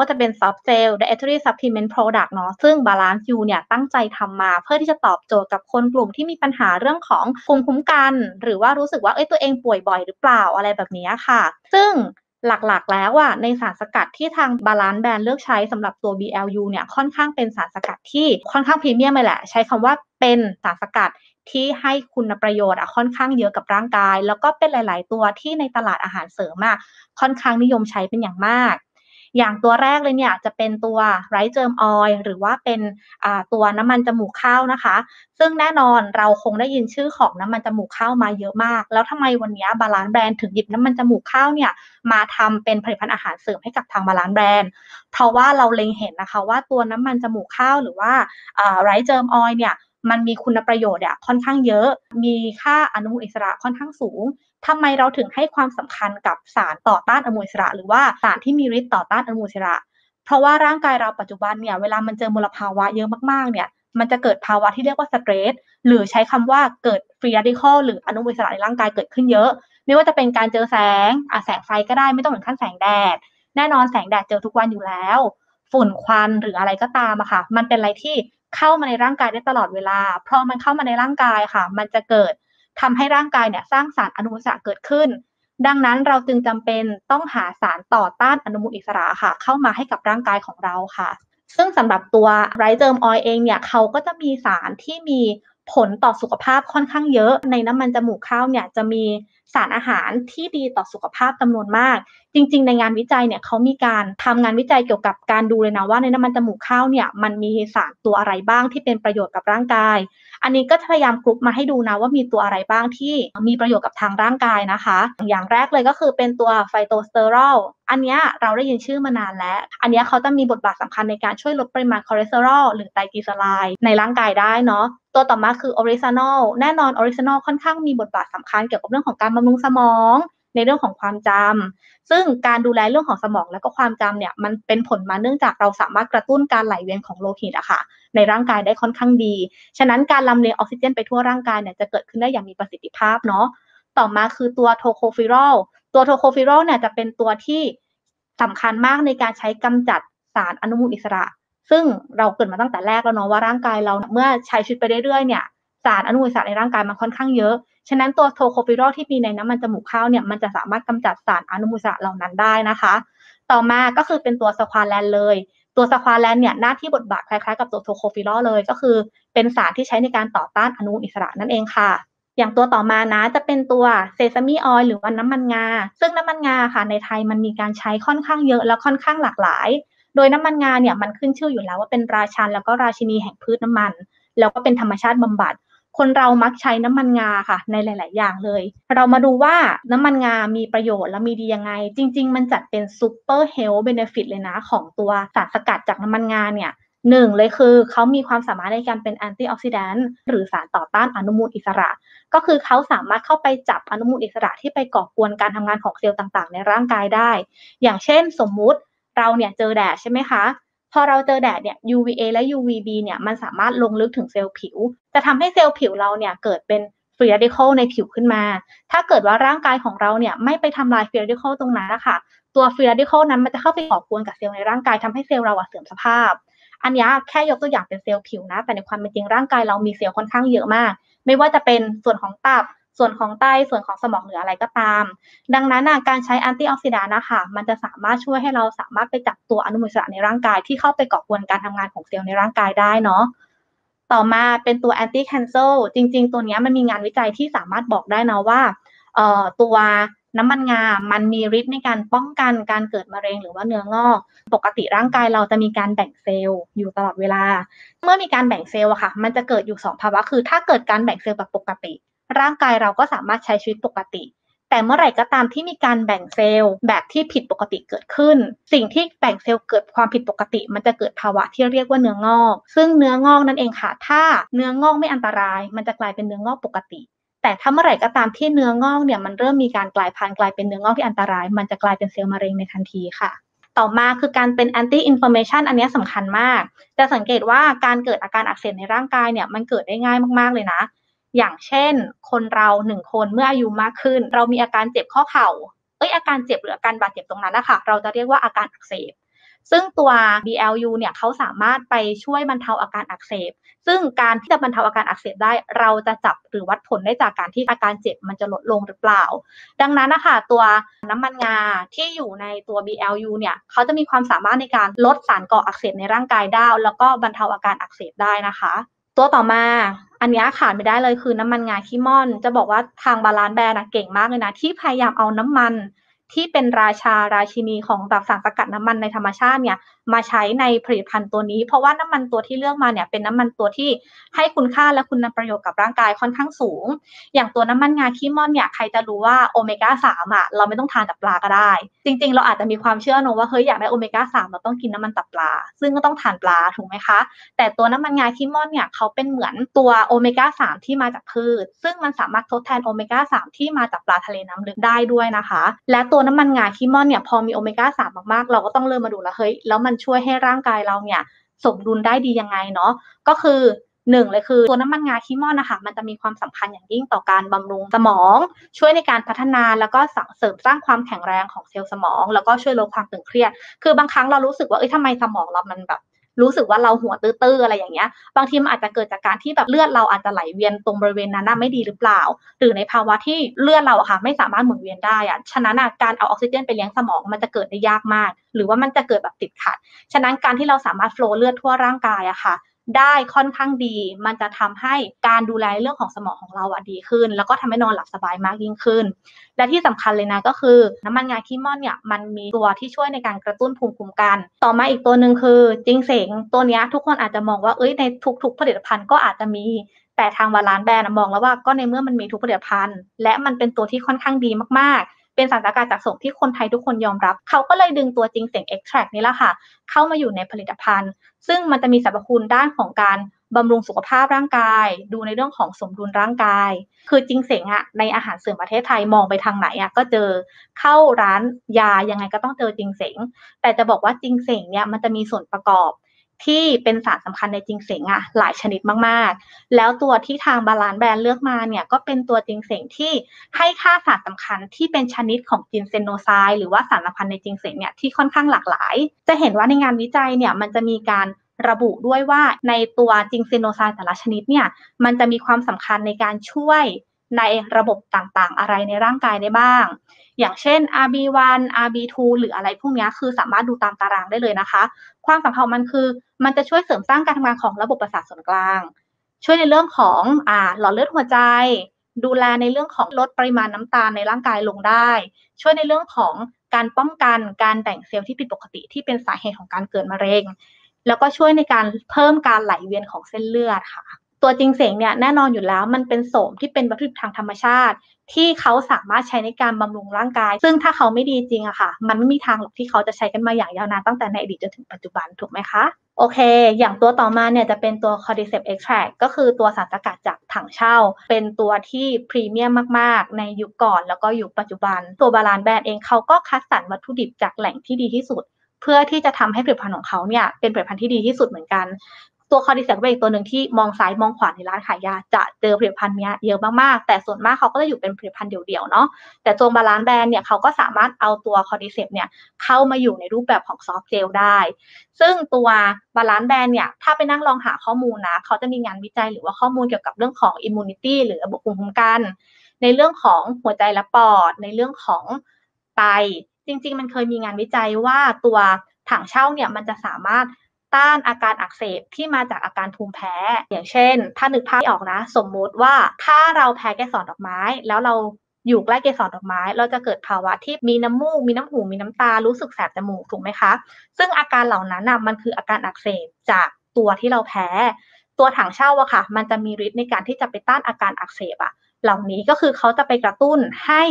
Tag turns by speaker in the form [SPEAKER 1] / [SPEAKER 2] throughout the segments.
[SPEAKER 1] ก็จะเป็น soft gel dietary supplement product เนาะซึ่ง Balance U เนี่ยตั้งใจทำมาเพื่อที่จะตอบโจทย์กับคนกลุ่มที่มีปัญหาเรื่องของภูมิคุ้มกัน หรือว่ารู้สึกว่าเอ้ยตัวเองป่วยบ่อยหรือเปล่าอะไรแบบนี้ค่ะ ซึ่งหลักๆ แล้วอะในสารสกัดที่ทางบาลานซ์แบรนด์เลือกใช้สำหรับตัว BLU เนี่ยค่อนข้างเป็นสารสกัดที่ค่อนข้างพรีเมียมเลยแหละ ใช้คำว่าเป็นสารสกัดที่ให้คุณประโยชน์อะค่อนข้างเยอะกับร่างกาย แล้วก็เป็นหลาย ๆ ตัวที่ในตลาดอาหารเสริมอะค่อนข้างนิยมใช้เป็นอย่างมาก อย่างตัวแรกเลยเนี่ยจะเป็นตัว rice germ oil หรือว่าเป็นตัวน้ำมันจมูกข้าวนะคะ ซึ่งแน่นอนเราคงได้ยินชื่อของน้ำมันจมูกข้าวมาเยอะมาก แล้วทำไมวันนี้บาลานซ์แบรนด์ถึงหยิบน้ำมันจมูกข้าวเนี่ยมาทำเป็นผลิตภัณฑ์อาหารเสริมให้กับทางบาลานซ์แบรนด์ เพราะว่าเราเล็งเห็นนะคะว่าตัวน้ำมันจมูกข้าวหรือว่า rice germ oil เนี่ยมันมีคุณประโยชน์อะค่อนข้างเยอะ มีค่าอนุมูลอิสระค่อนข้างสูง ทำไมเราถึงให้ความสำคัญกับสารต่อต้านอนุมูลอิสระ หรือว่าสารที่มีฤทธิ์ต่อต้านอนุมูลอิสระ เพราะว่าร่างกายเราปัจจุบันเนี่ยเวลามันเจอมลภาวะเยอะมากๆเนี่ยมันจะเกิดภาวะที่เรียกว่าสเตรสหรือใช้คำว่าเกิดฟรีอะดิคอลหรืออนุมูลอิสระในร่างกายเกิดขึ้นเยอะ ไม่ว่าจะเป็นการเจอแสงอะแสงไฟก็ได้ไม่ต้องถึงขั้นแสงแดด แน่นอนแสงแดดเจอทุกวันอยู่แล้ว ฝุ่นควันหรืออะไรก็ตามอะค่ะ มันเป็นอะไรที่เข้ามาในร่างกายได้ตลอดเวลา เพราะมันเข้ามาในร่างกายค่ะ มันจะเกิด ทำให้ร่างกายเนี่ยสร้างสารอนุมูลอิสระเกิดขึ้น ดังนั้นเราจึงจำเป็นต้องหาสารต่อต้านอนุมูลอิสระค่ะ เข้ามาให้กับร่างกายของเราค่ะ ซึ่งสำหรับตัวไรเจิมออยเองเนี่ยเขาก็จะมีสารที่มีผลต่อสุขภาพค่อนข้างเยอะ ในน้ำมันจมูกข้าวเนี่ยจะมีสารอาหารที่ดีต่อสุขภาพจำนวนมากจริง ๆ ในงานวิจัยเนี่ยเขามีการทำงานวิจัยเกี่ยวกับการดูเลยนะว่าในน้ำมันจมูกข้าวเนี่ยมันมีสารตัวอะไรบ้างที่เป็นประโยชน์กับร่างกาย อันนี้ก็พยายามกรุ๊ปมาให้ดูนะว่ามีตัวอะไรบ้างที่มีประโยชน์กับทางร่างกายนะคะ อย่างแรกเลยก็คือเป็นตัว phytosterol อันนี้เราได้ยินชื่อมานานแล้ว อันนี้เขาจะมีบทบาทสำคัญในการช่วยลดปริมาณคอเลสเตอรอลหรือไตรกลีเซอไรด์ในร่างกายได้เนาะตัวต่อมาคือ oryzanol แน่นอน oryzanol ค่อนข้างมีบทบาทสำคัญเกี่ยวกับเรื่องของการบำรุงสมอง ในเรื่องของความจำซึ่งการดูแลเรื่องของสมองและก็ความจำเนี่ยมันเป็นผลมาเนื่องจากเราสามารถกระตุ้นการไหลเวียนของโลหิตอะค่ะ ในร่างกายได้ค่อนข้างดี ฉะนั้นการลำเลียงออกซิเจนไปทั่วร่างกายเนี่ยจะเกิดขึ้นได้อย่างมีประสิทธิภาพเนาะต่อมาคือตัว tocopherol ตัว tocopherol เนี่ยจะเป็นตัวที่สำคัญมากในการใช้กำจัดสารอนุมูลอิสระ ซึ่งเราเกริ่นมาตั้งแต่แรกแล้วเนาะว่าร่างกายเราเมื่อใช้ชีวิตไปเรื่อยๆเนี่ยสารอนุมูลอิสระในร่างกายมันค่อนข้างเยอะ ฉะนั้นตัว tocopherol ที่มีในน้ำมันจมูกข้าวเนี่ยมันจะสามารถกำจัดสารอนุมูลอิสระเหล่านั้นได้นะคะ ต่อมาก็คือเป็นตัว squalene เลยตัว squalene เนี่ยหน้าที่บทบาทคล้ายๆกับตัว tocopherol เลย ก็คือเป็นสารที่ใช้ในการต่อต้านอนุมูลอิสระนั่นเองค่ะ อย่างตัวต่อมานะจะเป็นตัว sesame oil หรือว่าน้ำมันงา ซึ่งน้ำมันงาค่ะในไทยมันมีการใช้ค่อนข้างเยอะและค่อนข้างหลากหลาย โดยน้ำมันงาเนี่ยมันขึ้นชื่ออยู่แล้วว่าเป็นราชันแล้วก็ราชินีแห่งพืชน้ำมัน แล้วก็เป็นธรรมชาติบำบัด คนเรามักใช้น้ำมันงาค่ะ ในหลาย ๆ อย่างเลย เรามาดูว่าน้ำมันงา มีประโยชน์และมีดียังไง จริง ๆ มันจัดเป็น super health benefit เลยนะของตัวสารสกัดจากน้ำมันงาเนี่ยหนึ่งเลยคือเขามีความสามารถในการเป็น antioxidant หรือสารต่อต้านอนุมูลอิสระ ก็คือเขาสามารถเข้าไปจับอนุมูลอิสระที่ไปก่อกวนการทำงานของเซลล์ต่าง ๆ ในร่างกายได้ อย่างเช่นสมมุติเราเนี่ยเจอแดดใช่ไหมคะ พอเราเจอแดดเนี่ย UVA และ UVB เนี่ยมันสามารถลงลึกถึงเซลล์ผิว จะทำให้เซลล์ผิวเราเนี่ยเกิดเป็น free radical ในผิวขึ้นมา ถ้าเกิดว่าร่างกายของเราเนี่ยไม่ไปทำลาย free radical ตรงนั้นนะคะตัว free radical นั้นมันจะเข้าไปก่อกวนกับเซลล์ในร่างกายทำให้เซลล์เราเสื่อมสภาพ อันนี้แค่ยกตัวอย่างเป็นเซลล์ผิวนะ แต่ในความเป็นจริงร่างกายเรามีเซลล์ค่อนข้างเยอะมาก ไม่ว่าจะเป็นส่วนของตับ ส่วนของไตส่วนของสมองหรืออะไรก็ตาม ดังนั้นการใช้ antioxidant นะคะมันจะสามารถช่วยให้เราสามารถไปจับตัวอนุมูลอิสระในร่างกายที่เข้าไปก่อกวนการทำงานของเซลล์ในร่างกายได้เนาะต่อมาเป็นตัว anti cancer จริง ๆ ตัวนี้มันมีงานวิจัยที่สามารถบอกได้นะว่าตัวน้ำมันงา มันมีฤทธิ์ในการป้องกันการเกิดมะเร็งหรือว่าเนื้องอก ปกติร่างกายเราจะมีการแบ่งเซลล์อยู่ตลอดเวลา เมื่อมีการแบ่งเซลล์อะค่ะ มันจะเกิดอยู่ 2 ภาวะ คือ ถ้าเกิดการแบ่งเซลล์แบบปกติ ร่างกายเราก็สามารถใช้ชีวิตปกติ แต่เมื่อไหร่ก็ตามที่มีการแบ่งเซลล์แบบที่ผิดปกติเกิดขึ้น สิ่งที่แบ่งเซลล์เกิดความผิดปกติ มันจะเกิดภาวะที่เรียกว่าเนื้องอก ซึ่งเนื้องอกนั่นเองค่ะ ถ้าเนื้องอกไม่อันตราย มันจะกลายเป็นเนื้องอกปกติแต่ถ้าเมื่อไหร่ก็ตามที่เนื้องอกเนี่ยมันเริ่มมีการกลายพันธุ์กลายเป็นเนื้องอกที่อันตราย มันจะกลายเป็นเซลล์มะเร็งในทันทีค่ะ ต่อมาคือการเป็น anti inflammation อันนี้สำคัญมาก จะสังเกตว่าการเกิดอาการอักเสบในร่างกายเนี่ยมันเกิดได้ง่ายมากๆเลยนะ อย่างเช่น คนเราหนึ่งคนเมื่ออายุมากขึ้น เรามีอาการเจ็บข้อเข่าเอ้ยอาการเจ็บหรืออาการบาดเจ็บตรงนั้นนะคะเราจะเรียกว่าอาการอักเสบซึ่งตัว BLU เนี่ยเขาสามารถไปช่วยบรรเทาอาการอักเสบ ซึ่งการที่จะบรรเทาอาการอักเสบได้ เราจะจับหรือวัดผลได้จากการที่อาการเจ็บมันจะลดลงหรือเปล่า ดังนั้นนะคะตัวน้ำมันงาที่อยู่ในตัว BLU เนี่ยเขาจะมีความสามารถในการลดสารก่ออักเสบในร่างกายได้ แล้วก็บรรเทาอาการอักเสบได้นะคะ ตัวต่อมาอันนี้ขาดไม่ได้เลยคือน้ำมันงาขี้ม่อน จะบอกว่าทาง Balance Brand เก่งมากเลยนะที่พยายามเอาน้ำมันที่เป็นราชาราชินีของแบบสารสกัดน้ำมันในธรรมชาติเนี่ยมาใช้ในผลิตภัณฑ์ตัวนี้ เพราะว่าน้ำมันตัวที่เลือกมาเนี่ยเป็นน้ำมันตัวที่ให้คุณค่าและคุณประโยชน์กับร่างกายค่อนข้างสูง อย่างตัวน้ำมันงาขี้ม่อนเนี่ยใครจะรู้ว่าโอเมก้าสามอะเราไม่ต้องทานจากปลาก็ได้ จริง ๆ เราอาจจะมีความเชื่อโนว่าเฮ้ยอยากได้โอเมก้าสามเราต้องกินน้ำมันตับปลา ซึ่งก็ต้องทานปลาถูกไหมคะ แต่ตัวน้ำมันงาขี้ม่อนเนี่ยเขาเป็นเหมือนตัวโอเมก้าสามที่มาจากพืช ซึ่งมันสามารถทดแทนโอเมก้าสามที่มาจากปลาทะเลน้ำลึกได้ด้วยนะคะ และตัวน้ำมันงาขี้ม่อนเนี่ยพอมีโอเมก้าสามมากๆ เราก็ต้องเริ่มมาดูแล้วเฮ้ยแล้วมันช่วยให้ร่างกายเราเนี่ยสมดุลได้ดียังไงเนาะก็คือหนึ่งเลยคือตัวน้ำมันงาขี้ม่อนนะคะมันจะมีความสำคัญอย่างยิ่งต่อการบำรุงสมอง ช่วยในการพัฒนาแล้วก็เสริมสร้างความแข็งแรงของเซลล์สมอง แล้วก็ช่วยลดความตึงเครียด คือบางครั้งเรารู้สึกว่าเอ้ยทำไมสมองเรามันแบบ รู้สึกว่าเราหัวตื้อๆอะไรอย่างเงี้ย บางทีมันอาจจะเกิดจากการที่แบบเลือดเราอาจจะไหลเวียนตรงบริเวณนั้นไม่ดีหรือเปล่า หรือในภาวะที่เลือดเราอะค่ะไม่สามารถหมุนเวียนได้อะฉะนั้นการเอาออกซิเจนไปเลี้ยงสมองมันจะเกิดได้ยากมาก หรือว่ามันจะเกิดแบบติดขัด ฉะนั้นการที่เราสามารถโฟล์เลือดทั่วร่างกายอะค่ะ ได้ค่อนข้างดี มันจะทำให้การดูแลเรื่องของสมองของเราอะดีขึ้น แล้วก็ทำให้นอนหลับสบายมากยิ่งขึ้น และที่สำคัญเลยนะก็คือ น้ำมันงาขี้ม่อนเนี่ยมันมีตัวที่ช่วยในการกระตุ้นภูมิคุ้มกัน ต่อมาอีกตัวหนึ่งคือจิงเสงตัวนี้ทุกคนอาจจะมองว่าเอ้ยในทุก ๆ ผลิตภัณฑ์ก็อาจจะมีแต่ทางวาลานแบรนด์มองแล้วว่าก็ในเมื่อมันมีทุกผลิตภัณฑ์ และมันเป็นตัวที่ค่อนข้างดีมากๆ เป็นสารสกัดจากส่งที่คนไทยทุกคนยอมรับ เขาก็เลยดึงตัวจริงเสียงเอ็กแทรนี้แหละค่ะ เข้ามาอยู่ในผลิตภัณฑ์ ซึ่งมันจะมีสรรพคุณด้านของการบำรุงสุขภาพร่างกาย ดูในเรื่องของสมดุลร่างกาย คือจริงเสงอะในอาหารเสริมประเทศไทยมองไปทางไหนอะก็เจอเข้าร้านยายังไงก็ต้องเจอจริงเสงแต่จะบอกว่าจริงเสงเนี่ยมันจะมีส่วนประกอบ ที่เป็นสารสำคัญในจิงเสงอะหลายชนิดมากๆ แล้วตัวที่ทางบาลานแบรนด์เลือกมาเนี่ยก็เป็นตัวจิงเสงที่ให้ค่าสารสำคัญที่เป็นชนิดของจินเซนโนไซด์หรือว่าสารสำคัญในจิงเสงเนี่ยที่ค่อนข้างหลากหลาย จะเห็นว่าในงานวิจัยเนี่ยมันจะมีการระบุด้วยว่าในตัวจิงเซโนไซด์แต่ละชนิดเนี่ยมันจะมีความสำคัญในการช่วย ในระบบต่างๆ อะไรในร่างกายได้บ้าง อย่างเช่น RB1 RB2 หรืออะไรพวกนี้คือสามารถดูตามตารางได้เลยนะคะ ความสำคัญมันคือ มันจะช่วยเสริมสร้างการทำงานของระบบประสาทส่วนกลาง ช่วยในเรื่องของอ่าหลอดเลือดหัวใจ ดูแลในเรื่องของลดปริมาณน้ำตาลในร่างกายลงได้ ช่วยในเรื่องของการป้องกันการแบ่งเซลล์ที่ผิดปกติที่เป็นสาเหตุของการเกิดมะเร็ง แล้วก็ช่วยในการเพิ่มการไหลเวียนของเส้นเลือดค่ะ ตัวจริงเสงเนี่ยแน่นอนอยู่แล้วมันเป็นโสมที่เป็นวัตถุดิบทางธรรมชาติ ที่เขาสามารถใช้ในการบำรุงร่างกาย ซึ่งถ้าเขาไม่ดีจริงอะค่ะ มันไม่มีทางหรอกที่เขาจะใช้กันมาอย่างยาวนานตั้งแต่ในอดีตจนถึงปัจจุบันถูกไหมคะโอเค อย่างตัวต่อมาเนี่ยจะเป็นตัว cordyceps extract ก็คือตัวสารสกัดจากถังเช่า เป็นตัวที่พรีเมียมมากๆ ในยุคก่อนแล้วก็ยุคปัจจุบัน ตัว Balance Brand เองเขาก็คัดสรรวัตถุดิบจากแหล่งที่ดีที่สุด เพื่อที่จะทำให้ผลิตภัณฑ์ของเขาเนี่ยเป็นผลิตภัณฑ์ที่ดีที่สุดเหมือนกัน ตัว cordyceps เป็นอีกตัวหนึ่งที่มองซ้ายมองขวาในร้านขายยาจะเจอผลิตภัณฑ์เนี้ยเยอะมากๆ แต่ส่วนมากเขาก็จะอยู่เป็นผลิตภัณฑ์เดี่ยวๆเนาะแต่ตัว Balance Brand เนี่ยเขาก็สามารถเอาตัว cordyceps เนี่ยเข้ามาอยู่ในรูปแบบของ soft gel ได้ ซึ่งตัว Balance Brand เนี่ยถ้าไปนั่งลองหาข้อมูลนะเขาจะมีงานวิจัยหรือว่าข้อมูลเกี่ยวกับเรื่องของ immunity หรือระบบภูมิคุ้มกัน ในเรื่องของหัวใจและปอดในเรื่องของไตจริง ๆ มันเคยมีงานวิจัยว่าตัวถังเช่าเนี่ยมันจะสามารถ ต้านอาการอักเสบที่มาจากอาการภูมิแพ้ อย่างเช่น ถ้านึกภาพออกนะ สมมุติว่าถ้าเราแพ้เกสรดอกไม้ แล้วเราอยู่ใกล้เกสรดอกไม้ เราจะเกิดภาวะที่มีน้ำมูก มีน้ำหู มีน้ำตา รู้สึกแสบจมูก ถูกไหมคะ ซึ่งอาการเหล่านั้นน่ะมันคืออาการอักเสบจากตัวที่เราแพ้ ตัวถังเช่าอะค่ะ มันจะมีฤทธิ์ในการที่จะไปต้านอาการอักเสบอะเหล่านี้ก็คือเขาจะไปกระตุ้นให้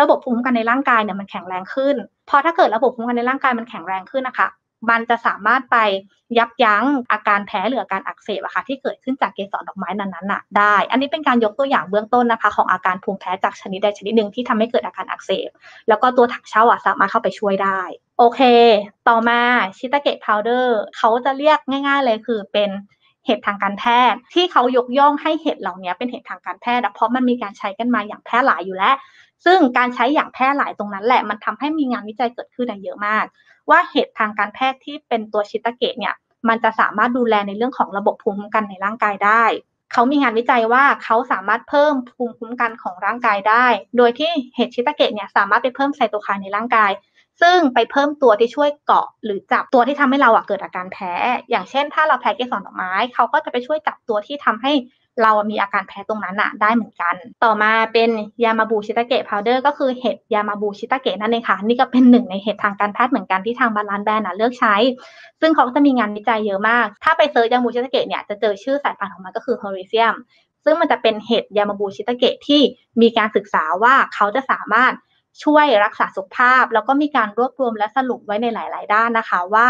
[SPEAKER 1] ระบบภูมิคุ้มกันในร่างกายเนี่ยมันแข็งแรงขึ้น พอถ้าเกิดระบบภูมิคุ้มกันในร่างกายมันแข็งแรงขึ้นนะคะ มันจะสามารถไปยับยั้งอาการแพ้หรืออาการอักเสบอะค่ะที่เกิดขึ้นจากเกสรดอกไม้นั้นๆน่ะได้ อันนี้เป็นการยกตัวอย่างเบื้องต้นนะคะ ของอาการภูมิแพ้จากชนิดใดชนิดหนึ่งที่ทำให้เกิดอาการอักเสบ แล้วก็ตัวถังเช่าอะสามารถเข้าไปช่วยได้ โอเค ต่อมาชิตาเกะพาวเดอร์เขาจะเรียกง่าย ๆ เลยคือเป็นเห็ดทางการแพทย์ที่เขายกย่องให้เห็ดเหล่านี้เป็นเห็ดทางการแพทย์เพราะมันมีการใช้กันมาอย่างแพร่หลายอยู่แล้ว ซึ่งการใช้อย่างแพร่หลายตรงนั้นแหละมันทำให้มีงานวิจัยเกิดขึ้นเยอะมาก ว่าเห็ดทางการแพทย์ที่เป็นตัวชิตาเกะเนี่ยมันจะสามารถดูแลในเรื่องของระบบภูมิคุ้มกันในร่างกายได้ เขามีงานวิจัยว่าเขาสามารถเพิ่มภูมิคุ้มกันของร่างกายได้ โดยที่เห็ดชิตาเกะเนี่ยสามารถไปเพิ่มไซโตไคน์ในร่างกาย ซึ่งไปเพิ่มตัวที่ช่วยเกาะ หรือจับตัวที่ทำให้เราเกิดอาการแพ้ อย่างเช่น ถ้าเราแพ้เกสรดอกไม้ เขาก็จะไปช่วยจับตัวที่ทำให้ เรามีอาการแพ้ตรงนั้นอะได้เหมือนกัน ต่อมาเป็นยามาบูชิตาเกะ powder ก็คือเห็ดยามาบูชิตาเกะนั่นเองค่ะ นี่ก็เป็นหนึ่งในเห็ดทางการแพทย์เหมือนกันที่ทาง Balance Brand เลือกใช้ ซึ่งเขาก็จะมีงานวิจัยเยอะมาก ถ้าไปเซิร์ชยามาบูชิตาเกะเนี่ยจะเจอชื่อสายพันธุ์ของมันก็คือฮอริเซียมซึ่งมันจะเป็นเห็ดยามาบูชิตาเกะที่มีการศึกษาว่าเขาจะสามารถช่วยรักษาสุขภาพ แล้วก็มีการรวบรวมและสรุปไว้ในหลาย ๆ ด้านนะคะว่า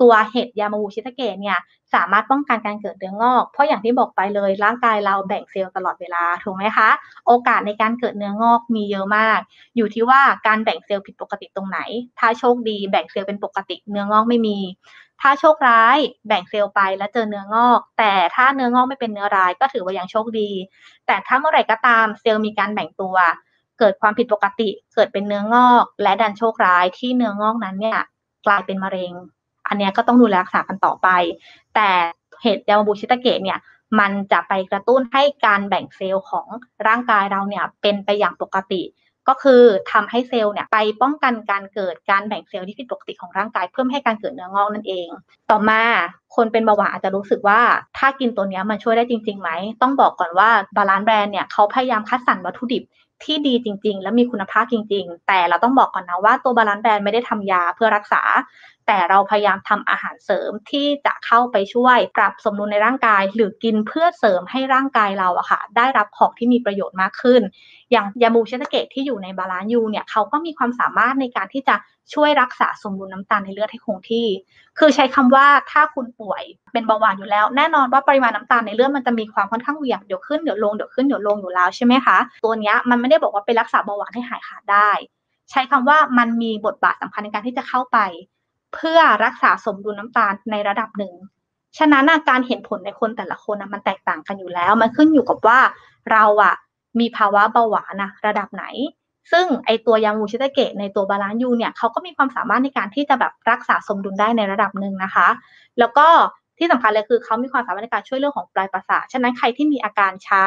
[SPEAKER 1] ตัวเห็ดยามาบูชิตาเกะเนี่ย สามารถป้องกันการเกิดเนื้องอก เพราะอย่างที่บอกไปเลยร่างกายเราแบ่งเซลล์ตลอดเวลาถูกไหมคะ โอกาสในการเกิดเนื้องอกมีเยอะมาก อยู่ที่ว่าการแบ่งเซลล์ผิดปกติตรงไหน ถ้าโชคดีแบ่งเซลล์เป็นปกติเนื้องอกไม่มี ถ้าโชคร้ายแบ่งเซลล์ไปแล้วเจอเนื้องอก แต่ถ้าเนื้องอกไม่เป็นเนื้อร้ายก็ถือว่ายังโชคดี แต่ถ้าเมื่อไหร่ก็ตามเซลล์มีการแบ่งตัว เกิดความผิดปกติ เกิดเป็นเนื้องอก และดันโชคร้ายที่เนื้องอกนั้นเนี่ยกลายเป็นมะเร็ง อันนี้ก็ต้องดูแลรักษากันต่อไป แต่เห็ดยามาบูชิตาเกะเนี่ยมันจะไปกระตุ้นให้การแบ่งเซลล์ของร่างกายเราเนี่ยเป็นไปอย่างปกติ ก็คือทำให้เซลล์เนี่ยไปป้องกันการเกิดการแบ่งเซลล์ที่ผิดปกติของร่างกาย เพื่อให้การเกิดเนื้องอกนั่นเอง ต่อมาคนเป็นเบาหวานอาจจะรู้สึกว่าถ้ากินตัวนี้มันช่วยได้จริงๆไหม ต้องบอกก่อนว่า Balance Brand เนี่ยเขาพยายามคัดสรรวัตถุดิบที่ดีจริง ๆ และมีคุณภาพจริง ๆ แต่เราต้องบอกก่อนนะว่าตัว Balance Brand ไม่ได้ทำยาเพื่อรักษาแต่เราพยายามทำอาหารเสริมที่จะเข้าไปช่วยปรับสมดุลในร่างกาย หรือกินเพื่อเสริมให้ร่างกายเราอะค่ะ ได้รับของที่มีประโยชน์มากขึ้น อย่างยามาบูชิตาเกะที่อยู่ใน Balance U เนี่ยเขาก็มีความสามารถในการที่จะช่วยรักษาสมดุลน้ำตาลในเลือดให้คงที่ คือใช้คำว่าถ้าคุณป่วยเป็นเบาหวานอยู่แล้ว แน่นอนว่าปริมาณน้ำตาลในเลือดมันจะมีความค่อนข้างเหวี่ยงเดี๋ยวขึ้นเดี๋ยวลงเดี๋ยวขึ้นเดี๋ยวลงอยู่แล้วใช่ไหมคะตัวนี้มันไม่ได้บอกว่าไปรักษาเบาหวานให้หายขาดได้ ใช้คำว่ามันมีบทบาทสำคัญในการที่จะเข้าไป เพื่อรักษาสมดุลน้ำตาลในระดับหนึ่ง ฉะนั้นการเห็นผลในคนแต่ละคนมันแตกต่างกันอยู่แล้ว มันขึ้นอยู่กับว่าเราอะมีภาวะเบาหวานนะระดับไหน ซึ่งไอตัวยามาบูชิตาเกะในตัว Balance U เนี่ยเขาก็มีความสามารถในการที่จะแบบรักษาสมดุลได้ในระดับหนึ่งนะคะ แล้วก็ที่สำคัญเลยคือเขามีความสามารถในการช่วยเรื่องของปลายประสาท ฉะนั้นใครที่มีอาการชา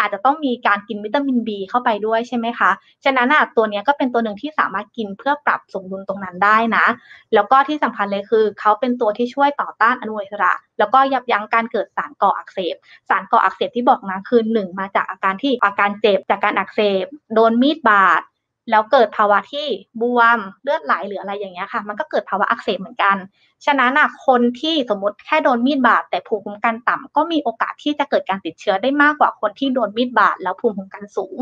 [SPEAKER 1] อาจจะต้องมีการกินวิตามิน B เข้าไปด้วยใช่ไหมคะ ฉะนั้นอะตัวนี้ก็เป็นตัวหนึ่งที่สามารถกินเพื่อปรับสมดุลตรงนั้นได้นะ แล้วก็ที่สำคัญเลยคือเขาเป็นตัวที่ช่วยต่อต้านอนุมูลอิสระ แล้วก็ยับยั้งการเกิดสารก่ออักเสบ สารก่ออักเสบที่บอกนะคือหนึ่งมาจากอาการที่อาการเจ็บจากการอักเสบ โดนมีดบาด แล้วเกิดภาวะที่บวมเลือดไหลหรืออะไรอย่างเงี้ยค่ะ มันก็เกิดภาวะอักเสบเหมือนกัน ฉะนั้นคนที่สมมติแค่โดนมีดบาดแต่ภูมิคุ้มกันต่ำก็มีโอกาสที่จะเกิดการติดเชื้อได้มากกว่าคนที่โดนมีดบาดแล้วภูมิคุ้มกันสูง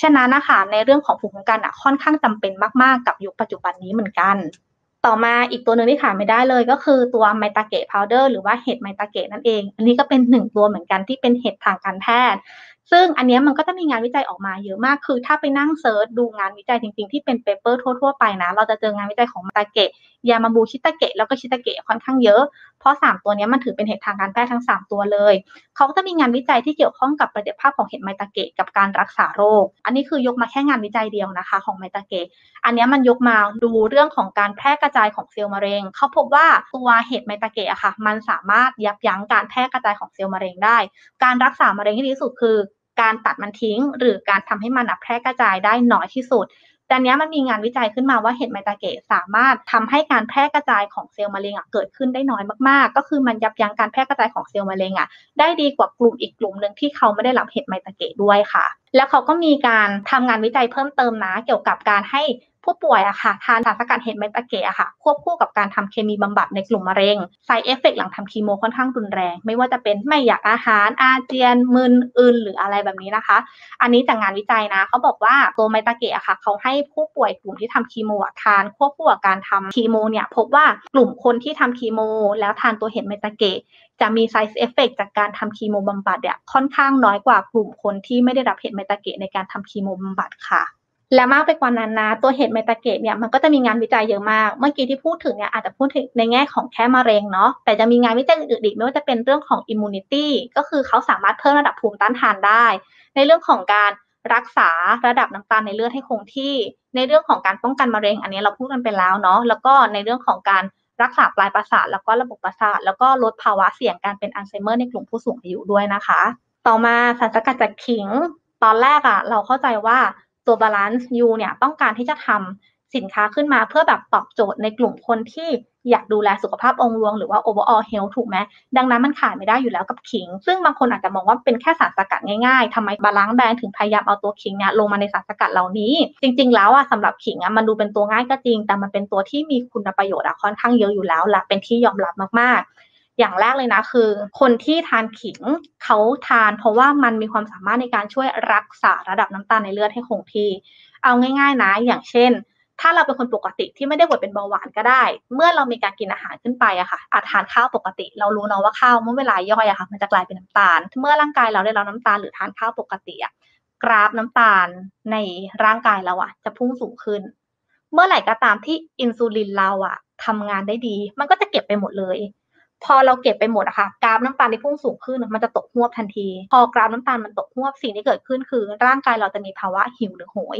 [SPEAKER 1] ฉะนั้นนะคะในเรื่องของภูมิคุ้มกันอะค่อนข้างจำเป็นมากๆกับยุคปัจจุบันนี้เหมือนกัน ต่อมาอีกตัวหนึ่งที่ขาดไม่ได้เลยก็คือตัวไมตาเกะ powder หรือว่าเห็ดไมตาเกะนั่นเอง อันนี้ก็เป็นหนึ่งตัวเหมือนกันที่เป็นเห็ดทางการแพทย์ ซึ่งอันนี้มันก็จะมีงานวิจัยออกมาเยอะมาก คือถ้าไปนั่ง search ดูงานวิจัยจริงๆ ที่เป็น paper ทั่วๆ ไปนะ เราจะเจองานวิจัยของไมตาเกะ ยามาบูชิตาเกะ แล้วก็ชิตาเกะค่อนข้างเยอะ เพราะ 3 ตัวนี้มันถือเป็นเห็ดทางการแพทย์ทั้ง 3 ตัวเลย เขาก็จะมีงานวิจัยที่เกี่ยวข้องกับประสิทธิภาพของเห็ดไมตาเกะกับการรักษาโรค อันนี้คือยกมาแค่งานวิจัยเดียวนะคะของไมตาเกะ อันนี้มันยกมาดูเรื่องของการแพร่กระจายของเซลล์มะเร็ง เขาพบว่าตัวเห็ดไมตาเกะอะค่ะ มันสามารถยับยั้งการแพร่กระจายของเซลล์มะเร็งได้ การรักษามะเร็งที่ดีที่สุดคือ การตัดมันทิ้ง หรือการทำให้มันแพร่กระจายได้น้อยที่สุด แต่นี้มันมีงานวิจัยขึ้นมาว่าเห็ดไมตาเกะสามารถทำให้การแพร่กระจายของเซลล์มะเร็งเกิดขึ้นได้น้อยมากๆ ก็คือมันยับยั้งการแพร่กระจายของเซลล์มะเร็งอะได้ดีกว่ากลุ่มอีกกลุ่มหนึ่งที่เขาไม่ได้รับเห็ดไมตาเกะด้วยค่ะ แล้วเขาก็มีการทำงานวิจัยเพิ่มเติมนะเกี่ยวกับการให้ ผู้ป่วยอะค่ะทานสารสกัดเห็ดไมตาเกะอะค่ะ ควบคู่กับการทำเคมีบำบัดในกลุ่มมะเร็ง side effect หลังทำคีโมค่อนข้างรุนแรง ไม่ว่าจะเป็นไม่อยากอาหารอาเจียนมึนอึนหรืออะไรแบบนี้นะคะ อันนี้จากงานวิจัยนะเขาบอกว่าตัวไมตาเกะอะค่ะ เขาให้ผู้ป่วยกลุ่มที่ทำคีโมทาน ควบคู่กับการทำคีโมเนี่ยพบว่ากลุ่มคนที่ทำคีโม แล้วทานตัวเห็ดไมตาเกะจะมี side effect จากการทำคีโมบำบัดเนี่ยค่อนข้างน้อยกว่ากลุ่มคนที่ไม่ได้รับเห็ดไมตาเกะในการทำคีโมบำบัดค่ะ และมากไปกว่านั้นนะ ตัวเห็ดไมตาเกะเนี่ยมันก็จะมีงานวิจัยเยอะมาก เมื่อกี้ที่พูดถึงเนี่ยอาจจะพูดถึงในแง่ของแค่มะเร็งเนาะแต่จะมีงานวิจัยอื่นๆอีกไม่ว่าจะเป็นเรื่องของ immunity ก็คือเขาสามารถเพิ่มระดับภูมิต้านทานได้ ในเรื่องของการรักษาระดับน้ำตาลในเลือดให้คงที่ ในเรื่องของการป้องกันมะเร็ง อันนี้เราพูดกันไปแล้วเนาะแล้วก็ในเรื่องของการรักษาปลายประสาทแล้วก็ระบบประสาทแล้วก็ลดภาวะเสี่ยงการเป็นอัลไซเมอร์ในกลุ่มผู้สูงอายุด้วยนะคะ ต่อมาสารสกัดจากขิง ตอนแรกอะเราเข้าใจว่า ตัว Balance U เนี่ยต้องการที่จะทำสินค้าขึ้นมาเพื่อแบบตอบโจทย์ในกลุ่มคนที่อยากดูแลสุขภาพองค์รวมหรือว่า overall health ถูกไหมดังนั้นมันขาดไม่ได้อยู่แล้วกับขิง ซึ่งบางคนอาจจะมองว่าเป็นแค่สารสกัดง่ายๆทำไม Balance Brand ถึงพยายามเอาตัวขิงเนี่ยลงมาในสารสกัดเหล่านี้ จริงๆ แล้วอะสำหรับขิงอะมันดูเป็นตัวง่ายก็จริง แต่มันเป็นตัวที่มีคุณประโยชน์อะค่อนข้างเยอะอยู่แล้วและเป็นที่ยอมรับมากๆ อย่างแรกเลยนะคือ คนที่ทานขิงเขาทานเพราะว่ามันมีความสามารถในการช่วยรักษาระดับน้ำตาลในเลือดให้คงที่ เอาง่าย ๆ นะ อย่างเช่น ถ้าเราเป็นคนปกติที่ไม่ได้ป่วยเป็นเบาหวานก็ได้ เมื่อเรามีการกินอาหารขึ้นไปอะค่ะอาจทานข้าวปกติ เรารู้เนาะว่าข้าวเมื่อเวลาย่อยอะค่ะ มันจะกลายเป็นน้ำตาล เมื่อร่างกายเราได้รับน้ำตาลหรือทานข้าวปกติอะกราฟน้ำตาลในร่างกายเราอะจะพุ่งสูงขึ้น เมื่อไหร่ก็ตามที่อินซูลินเราอะทำงานได้ดี มันก็จะเก็บไปหมดเลย พอเราเก็บไปหมดอะค่ะกราฟน้ำตาลที่พุ่งสูงขึ้นมันจะตกหวบทันที พอกราฟน้ำตาลมันตกหวบสิ่งที่เกิดขึ้นคือ ร่างกายเราจะมีภาวะหิวหรือโหย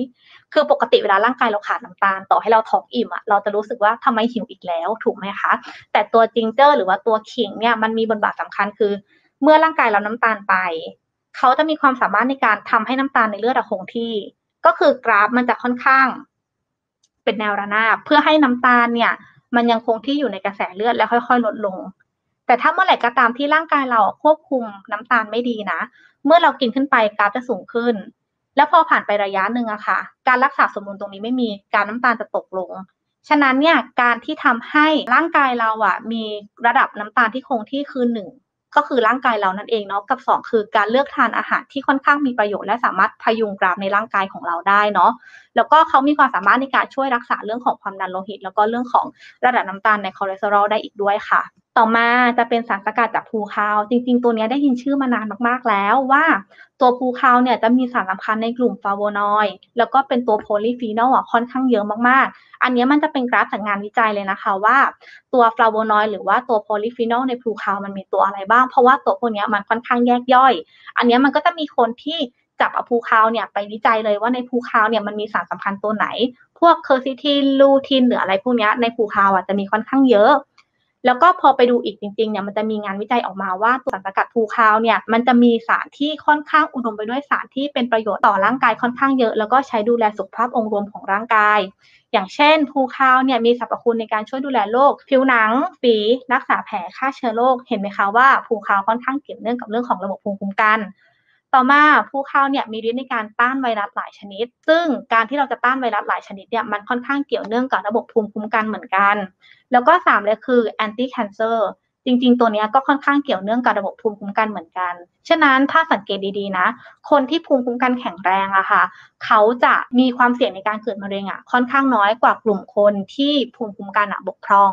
[SPEAKER 1] คือปกติเวลาร่างกายเราขาดน้ำตาลต่อให้เราท้องอิ่มอะเราจะรู้สึกว่าทำไมหิวอีกแล้วถูกไหมคะแต่ตัวจิงเจอร์หรือว่าตัวขิงเนี่ยมันมีบทบาทสำคัญคือ เมื่อร่างกายเราน้ำตาลไป เขาจะมีความสามารถในการทำให้น้ำตาลในเลือดคงที่ ก็คือกราฟมันจะค่อนข้าง เป็นแนวระนาบเพื่อให้น้ำตาลเนี่ย มันยังคงที่อยู่ในกระแสเลือดแล้วค่อย ๆ ลดลง แต่ถ้าเมื่อไหร่ก็ตามที่ร่างกายเราควบคุมน้ำตาลไม่ดีนะ เมื่อเรากินขึ้นไปกราฟจะสูงขึ้น แล้วพอผ่านไประยะหนึ่งอะค่ะ การรักษาสมดุลตรงนี้ไม่มีการน้ำตาลจะตกลง ฉะนั้นเนี่ยการที่ทำให้ร่างกายเราอะมีระดับน้ำตาลที่คงที่คือหนึ่งก็คือร่างกายเรานั่นเองเนาะกับ 2 คือการเลือกทานอาหารที่ค่อนข้างมีประโยชน์และสามารถพยุงกราฟในร่างกายของเราได้เนาะแล้วก็เขามีความสามารถในการช่วยรักษาเรื่องของความดันโลหิต แล้วก็เรื่องของระดับน้ำตาลในคอเลสเตอรอลได้อีกด้วยค่ะ ต่อมาจะเป็นสารสกัดจากพลูคาว จริง ๆ ตัวนี้ได้ยินชื่อมานานมากๆแล้วว่า ตัวพลูคาวเนี่ยจะมีสารสำคัญในกลุ่มฟลาโวนอยด์แล้วก็เป็นตัวโพลีฟีนอลอะค่อนข้างเยอะมากๆ อันนี้มันจะเป็นกราฟจากงานวิจัยเลยนะคะว่า ตัวฟลาโวนอยด์หรือว่าตัวโพลีฟีนอลในพลูคาวมันมีตัวอะไรบ้าง เพราะว่าตัวพวกนี้มันค่อนข้างแยกย่อย อันนี้มันก็จะมีคนที่จับเอาพลูคาวเนี่ยไปวิจัยเลยว่าในพลูคาวเนี่ยมันมีสารสำคัญตัวไหน พวก quercetin rutin หรืออะไรพวกนี้ในพลูคาวอะจะมีค่อนข้างเยอะ แล้วก็พอไปดูอีกจริงๆเนี่ยมันจะมีงานวิจัยออกมาว่าตัวสารสกัดพลูคาวเนี่ยมันจะมีสารที่ค่อนข้างอุดมไปด้วยสารที่เป็นประโยชน์ต่อร่างกายค่อนข้างเยอะ แล้วก็ใช้ดูแลสุขภาพองค์รวมของร่างกาย อย่างเช่นภูคาวเนี่ยมีสรรพคุณในการช่วยดูแลโรคผิวหนังฝีรักษาแผลฆ่าเชื้อโรคเห็นไหมคะว่าภูคาวค่อนข้างเกี่ยวเนื่องกับเรื่องของระบบภูมิคุ้มกัน ต่อมาภูเข้าเนี่ยมีฤทธิ์ในการต้านไวรัสหลายชนิด ซึ่งการที่เราจะต้านไวรัสหลายชนิดเนี่ยมันค่อนข้างเกี่ยวเนื่องกับระบบภูมิคุ้มกันเหมือนกัน แล้วก็3เลยคือ anti cancer จริง ๆ ตัวนี้ก็ค่อนข้างเกี่ยวเนื่องกับระบบภูมิคุ้มกันเหมือนกัน ฉะนั้นถ้าสังเกตดีๆนะ คนที่ภูมิคุ้มกันแข็งแรงอะค่ะ เขาจะมีความเสี่ยงในการเกิดมะเร็งอะค่อนข้างน้อยกว่ากลุ่มคนที่ภูมิคุ้มกันอะบกพร่อง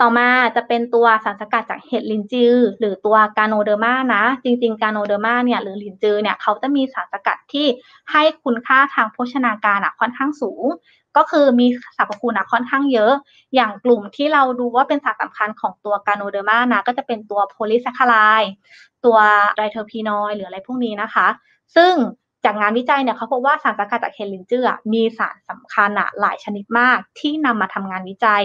[SPEAKER 1] ต่อมาจะเป็นตัวสารสกัดจากเห็ดหลินจือ หรือตัว Ganoderma นะ จริง ๆ Ganoderma เนี่ยหรือหลินจือเนี่ยเขาจะมีสารสกัดที่ให้คุณค่าทางโภชนาการอะค่อนข้างสูง ก็คือมีสรรพคุณอะค่อนข้างเยอะ อย่างกลุ่มที่เราดูว่าเป็นสารสำคัญของตัว Ganoderma นะก็จะเป็นตัวโพลิแซคคารายตัว triterpenoid หรืออะไรพวกนี้นะคะ ซึ่ง จากงานวิจัยเนี่ยเขาพบว่าสารสกัดจากเห็ดหลินจือมีสารสำคัญอะหลายชนิดมากที่นำมาทำงานวิจัย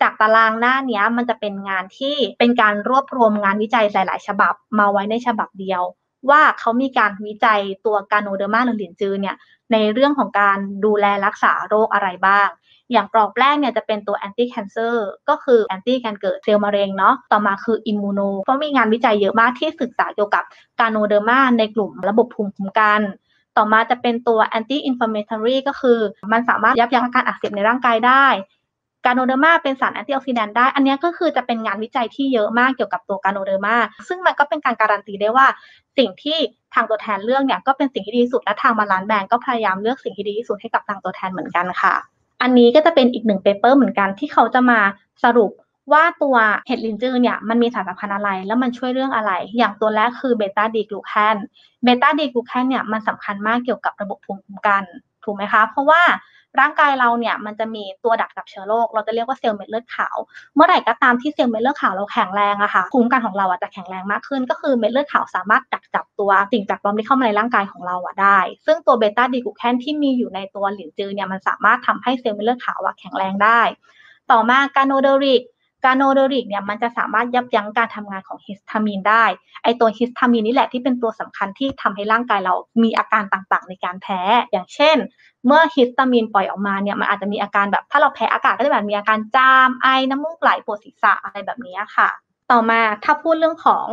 [SPEAKER 1] จากตารางหน้านี้มันจะเป็นงานที่เป็นการรวบรวมงานวิจัยหลาย ๆ ฉบับมาไว้ในฉบับเดียว ว่าเขามีการวิจัยตัว Ganoderma หรือหลินจือเนี่ยในเรื่องของการดูแลรักษาโรคอะไรบ้างอย่างกรอบแรกเนี่ยจะเป็นตัว anti cancer ก็คือ anti การเกิดเซลล์มะเร็งเนาะต่อมาคือ immuno เพราะมีงานวิจัยเยอะมากที่ศึกษาเกี่ยวกับGanoderma ในกลุ่มระบบภูมิคุ้มกัน ต่อมาจะเป็นตัว anti inflammatory ก็คือ มันสามารถยับยั้งอาการอักเสบในร่างกายได้ Ganoderma เป็นสาร antioxidant ได้ อันนี้ก็คือจะเป็นงานวิจัยที่เยอะมากเกี่ยวกับตัว Ganoderma ซึ่งมันก็เป็นการการันตีได้ว่า สิ่งที่ทางตัวแทนเลือกเนี่ยก็เป็นสิ่งที่ดีที่สุด และทาง Balance Brand ก็พยายามเลือกสิ่งที่ดีที่สุดให้กับทางตัวแทนเหมือนกันค่ะ อันนี้ก็จะเป็นอีกหนึ่ง paper เหมือนกันที่เขาจะมาสรุป ว่าตัวเห็ดหลินจือเนี่ยมันมีสารสำคัญอะไร แล้วมันช่วยเรื่องอะไร อย่างตัวแรกคือ beta-D-glucan beta-D-glucan เนี่ยมันสำคัญมากเกี่ยวกับระบบภูมิคุ้มกันถูกไหมคะ เพราะว่าร่างกายเราเนี่ยมันจะมีตัวดักจับเชื้อโรค เราจะเรียกว่าเซลล์เม็ดเลือดขาว เมื่อไหร่ก็ตามที่เซลล์เม็ดเลือดขาวเราแข็งแรงอะค่ะภูมิคุ้มกันของเราอะจะแข็งแรงมากขึ้น ก็คือเม็ดเลือดขาวสามารถดักจับตัวสิ่งแปลกปลอมที่เข้ามาในร่างกายของเราอะได้ ซึ่งตัวเบต้าดีกูแคนที่มีอยู่ในตัวหลินจือเนี่ยมันสามารถทำให้เซลล์เม็ดเลือดขาวอะแข็งแรงได้ ต่อมา Ganoderic Ganoderic เนี่ยมันจะสามารถยับยั้งการทำงานของฮิสตามีนได้ ไอตัวฮิสตามีนนี่แหละที่เป็นตัวสำคัญที่ทำให้ร่างกายเรามีอาการต่างๆ ในการแพ้ อย่างเช่น เมื่อฮิสตามีนปล่อยออกมาเนี่ยมันอาจจะมีอาการแบบถ้าเราแพ้อากาศก็จะแบบมีอาการจามไอน้ำมูกไหลปวดศีรษะอะไรแบบนี้ค่ะ ต่อมาถ้าพูดเรื่องของ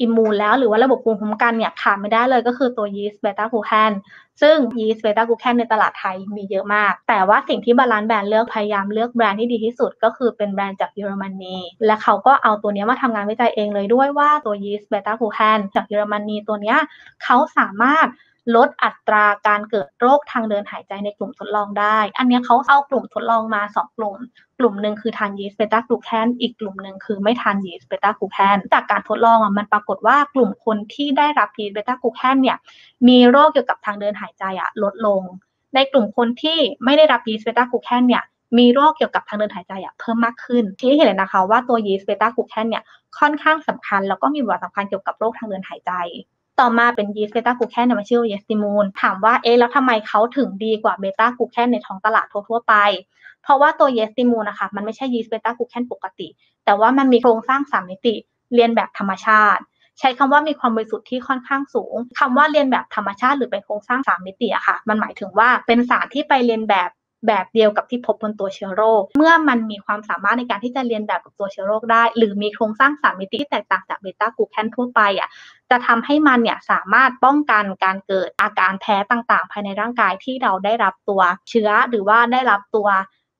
[SPEAKER 1] immune แล้วหรือว่าระบบภูมิคุ้มกันเนี่ยขาดไม่ได้เลยก็คือตัวยีสต์เบต้ากูแคนซึ่งยีสต์เบต้ากูแคนในตลาดไทยมีเยอะมาก แต่ว่าสิ่งที่ Balance แบรนด์เลือกพยายามเลือกแบรนด์ที่ดีที่สุดก็คือเป็นแบรนด์จากเยอรมนีและเขาก็เอาตัวนี้มาทำงานวิจัยเองเลยด้วยว่าตัวยีสต์เบต้ากูแคนจากเยอรมนีตัวนี้เขาสามารถ ลดอัตราการเกิดโรคทางเดินหายใจในกลุ่มทดลองได้ อันนี้เขาเอากลุ่มทดลองมา 2 กลุ่ม กลุ่มหนึ่งคือทานยีสต์เบต้ากลูแคนอีกกลุ่มหนึ่งคือไม่ทานยีสต์เบต้ากลูแคนจากการทดลองอะมันปรากฏว่ากลุ่มคนที่ได้รับยีสต์เบต้ากลูแคนเนี่ยมีโรคเกี่ยวกับทางเดินหายใจอะลดลง ในกลุ่มคนที่ไม่ได้รับยีสต์เบต้ากลูแคนเนี่ยมีโรคเกี่ยวกับทางเดินหายใจอะเพิ่มมากขึ้น ที่เห็นเลยนะคะว่าตัวยีสต์เบต้ากลูแคนเนี่ยค่อนข้างสำคัญ แล้วก็มีบทบาทสำคัญเกี่ยวกับโรคทางเดินหายใจ ต่อมาเป็นยีสต์เบต้ากูแคนเนี่ยมันชื่อว่าเยสติมูลถามว่าเอ๊ะแล้วทำไมเขาถึงดีกว่าเบต้ากูแคนในท้องตลาดทั่วๆไป เพราะว่าตัว Yestimun นะคะมันไม่ใช่ยีสต์เบต้ากูแคนปกติ แต่ว่ามันมีโครงสร้างสามมิติเลียนแบบธรรมชาติ ใช้คำว่ามีความบริสุทธิ์ที่ค่อนข้างสูงคำว่าเลียนแบบธรรมชาติ หรือเป็นโครงสร้างสามมิติอะค่ะ มันหมายถึงว่าเป็นสารที่ไปเลียนแบบ แบบเดียวกับที่พบบนตัวเชื้อโรค เมื่อมันมีความสามารถในการที่จะเรียนแบบกับตัวเชื้อโรคได้ หรือมีโครงสร้างสามมิติที่แตกต่างจากเบต้ากูแคนทั่วไปอะจะทำให้มันเนี่ยสามารถป้องกันการเกิดอาการแพ้ต่างๆ ภายในร่างกายที่เราได้รับตัวเชื้อหรือว่าได้รับตัว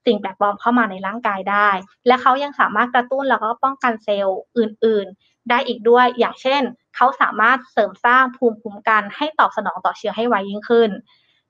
[SPEAKER 1] สิ่งแปลกปลอมเข้ามาในร่างกายได้ และเขายังสามารถกระตุ้นแล้วก็ป้องกันเซลล์อื่น ๆ ได้อีกด้วย อย่างเช่น เขาสามารถเสริมสร้างภูมิคุ้มกันให้ตอบสนองต่อเชื้อให้ไวยิ่งขึ้น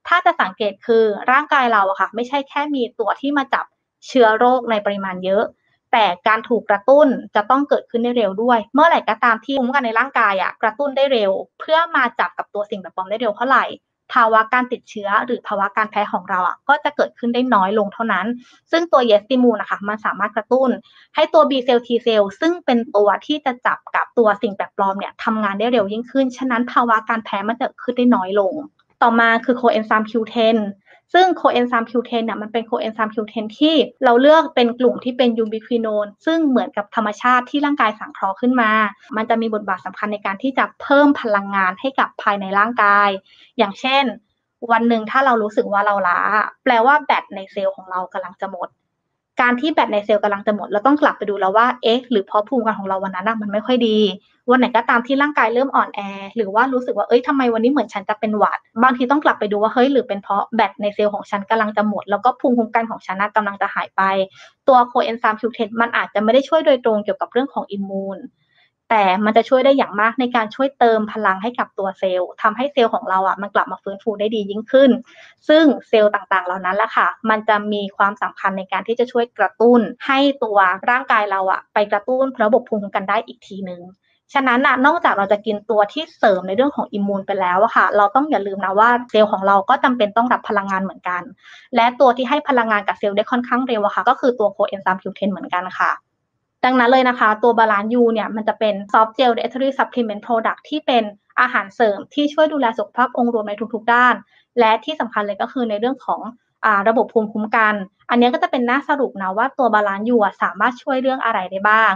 [SPEAKER 1] ถ้าจะสังเกตคือร่างกายเราอะค่ะ ไม่ใช่แค่มีตัวที่มาจับเชื้อโรคในปริมาณเยอะ แต่การถูกกระตุ้นจะต้องเกิดขึ้นได้เร็วด้วย เมื่อไหร่ก็ตามที่ภูมิคุ้มกันในร่างกายอะกระตุ้นได้เร็ว เพื่อมาจับกับตัวสิ่งแปลกปลอมได้เร็วเท่าไหร่ภาวะการติดเชื้อหรือภาวะการแพ้ของเราอะก็จะเกิดขึ้นได้น้อยลงเท่านั้น ซึ่งตัวเยสติมูนะคะมันสามารถกระตุ้น ให้ตัว B เซล T เซลซึ่งเป็นตัวที่จะจับกับตัวสิ่งแปลกปลอมเนี่ยทำงานได้เร็วยิ่งขึ้น ฉะนั้นภาวะการแพ้มันจะขึ้นได้น้อยลง ต่อมาคือโคเอนไซม์ Q10 ซึ่งโคเอนไซม์ Q10 เนี่ยมันเป็นโคเอนไซม์ Q10 ที่เราเลือกเป็นกลุ่มที่เป็น ubiquinone ซึ่งเหมือนกับธรรมชาติที่ร่างกายสังเคราะห์ขึ้นมา มันจะมีบทบาทสำคัญในการที่จะเพิ่มพลังงานให้กับภายในร่างกาย อย่างเช่น วันหนึ่งถ้าเรารู้สึกว่าเราล้า แปลว่าแบตในเซลล์ของเรากำลังจะหมด การที่แบตในเซลล์กำลังจะหมดเราต้องกลับไปดูแล้วว่าเอ๊ะหรือเพราะภูมิคุ้มกันของเราวันนั้นมันไม่ค่อยดี วันไหนก็ตามที่ร่างกายเริ่มอ่อนแอ หรือว่ารู้สึกว่าเอ้ยทำไมวันนี้เหมือนฉันจะเป็นหวัด บางทีต้องกลับไปดูว่าเฮ้ยหรือเป็นเพราะแบตในเซลล์ของฉันกำลังจะหมด แล้วก็ภูมิคุ้มกันของฉันกำลังจะหายไป ตัวโคเอนไซม์ Q10 มันอาจจะไม่ได้ช่วยโดยตรงเกี่ยวกับเรื่องของ immune แต่มันจะช่วยได้อย่างมากในการช่วยเติมพลังให้กับตัวเซลล์ทำให้เซลล์ของเราอะมันกลับมาฟื้นฟูได้ดียิ่งขึ้น ซึ่งเซลล์ต่างๆ เหล่านั้นแหละค่ะ มันจะมีความสำคัญในการที่จะช่วยกระตุ้น ให้ตัวร่างกายเราอะไปกระตุ้นระบบภูมิคุ้มกันได้อีกทีหนึ่งฉะนั้นนะนอกจากเราจะกินตัวที่เสริมในเรื่องของ immune ไปแล้วอะค่ะ เราต้องอย่าลืมนะว่าเซลล์ของเราก็จำเป็นต้องรับพลังงานเหมือนกัน และตัวที่ให้พลังงานกับเซลล์ได้ค่อนข้างเร็วอะค่ะ ก็คือตัวโคเอนไซม์ Q10 เหมือนกันค่ะ ดังนั้นเลยนะคะ ตัว Balance U เนี่ยมันจะเป็น soft gel dietary supplement product ที่เป็นอาหารเสริมที่ช่วยดูแลสุขภาพองค์รวมในทุกๆด้าน และที่สำคัญเลยก็คือในเรื่องของระบบภูมิคุ้มกัน อันนี้ก็จะเป็นหน้าสรุปนะว่าตัว Balance U สามารถช่วยเรื่องอะไรได้บ้าง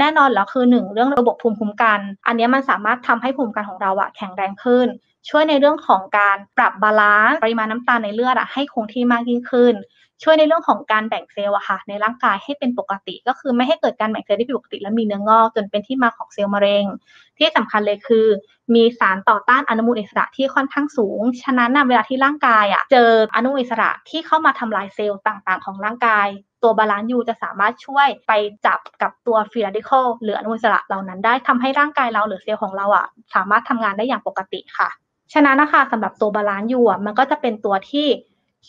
[SPEAKER 1] แน่นอนแล้วคือหนึ่งเรื่องระบบภูมิคุ้มกัน อันนี้มันสามารถทำให้ภูมิคุ้มกันของเราอะแข็งแรงขึ้น ช่วยในเรื่องของการปรับ balance ปริมาณน้ำตาลในเลือดอะให้คงที่มากยิ่งขึ้น ช่วยในเรื่องของการแบ่งเซลล์อะค่ะในร่างกายให้เป็นปกติ ก็คือไม่ให้เกิดการแบ่งเซลล์ที่ผิดปกติ และมีเนื้องอกจนเป็นที่มาของเซลล์มะเร็ง ที่สำคัญเลยคือ มีสารต่อต้านอนุมูลอิสระที่ค่อนข้างสูง ฉะนั้นนะเวลาที่ร่างกายอะเจออนุมูลอิสระที่เข้ามาทำลายเซลล์ต่างๆ ของร่างกาย ตัว Balance U จะสามารถช่วยไปจับกับตัว free radical หรืออนุมูลอิสระเหล่านั้นได้ทำให้ร่างกายเราหรือเซลล์ของเราอะสามารถทำงานได้อย่างปกติค่ะฉะนั้นนะคะสำหรับตัว Balance U อะมันก็จะเป็นตัวที่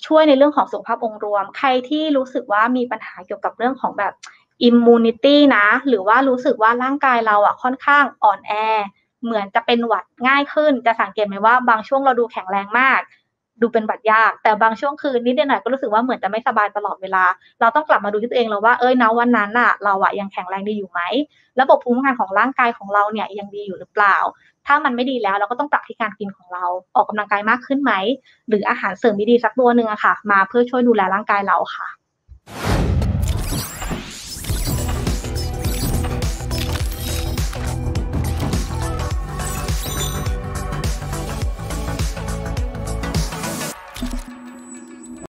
[SPEAKER 1] ช่วยในเรื่องของสุขภาพองค์รวม ใครที่รู้สึกว่ามีปัญหาเกี่ยวกับเรื่องของแบบ immunity นะ หรือว่ารู้สึกว่าร่างกายเราอะค่อนข้างอ่อนแอ เหมือนจะเป็นหวัดง่ายขึ้น จะสังเกตไหมว่าบางช่วงเราดูแข็งแรงมาก ดูเป็นหวัดยาก แต่บางช่วงคืนนิดหน่อยก็รู้สึกว่าเหมือนจะไม่สบายตลอดเวลา เราต้องกลับมาดูที่ตัวเองแล้วว่าเอ้ยณวันนั้นน่ะเราอะยังแข็งแรงดีอยู่ไหมระบบภูมิคุ้มกันของร่างกายของเราเนี่ยยังดีอยู่หรือเปล่า ถ้ามันไม่ดีแล้วเราก็ต้องปรับที่การกินของเรา ออกกำลังกายมากขึ้นไหม หรืออาหารเสริมดีๆสักตัวหนึ่งอะค่ะ มาเพื่อช่วยดูแลร่างกายเราค่ะ